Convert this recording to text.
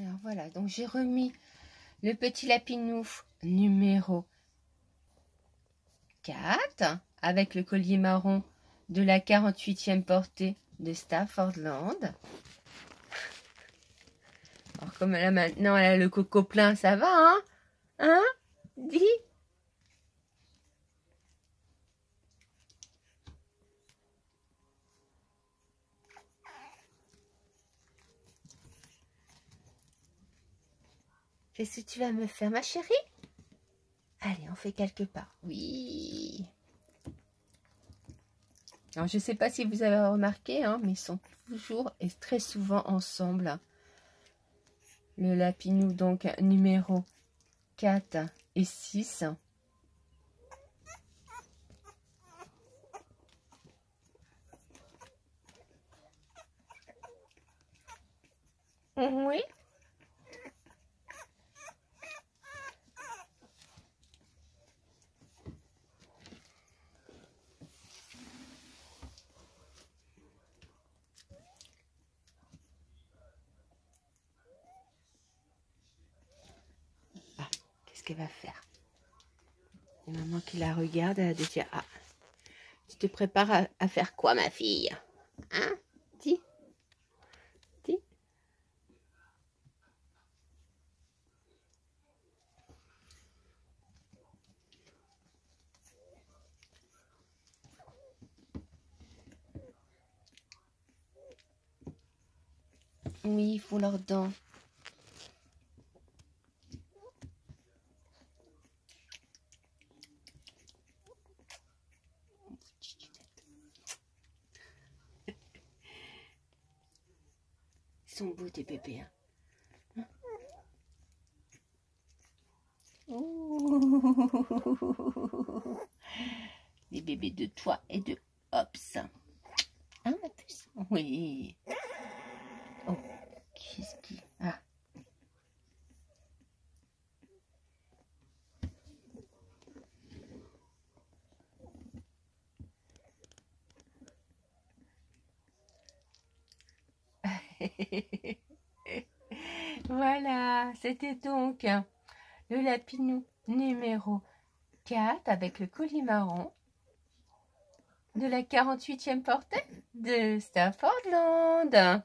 Alors voilà, donc j'ai remis le petit lapinouf numéro 4 avec le collier marron de la 48e portée de Staffordland. Alors comme là maintenant elle a le coco plein, ça va hein? Hein? Dis? Qu'est-ce que tu vas me faire, ma chérie? Allez, on fait quelques pas. Oui. Alors, je ne sais pas si vous avez remarqué, hein, mais ils sont toujours et très souvent ensemble. Le lapinou, donc, numéro 4 et 6. Oui. Va faire. Et maman qui la regarde, elle a déjà Ah, tu te prépares à, faire quoi, ma fille? Hein? Dis Dis Oui, ils font leurs dents. Sont beaux tes bébés. Hein. Les bébés de toi et de Hops. Hein, Oui. voilà, c'était donc le lapinou numéro 4 avec le colis marron de la 48e portée de Staffordland.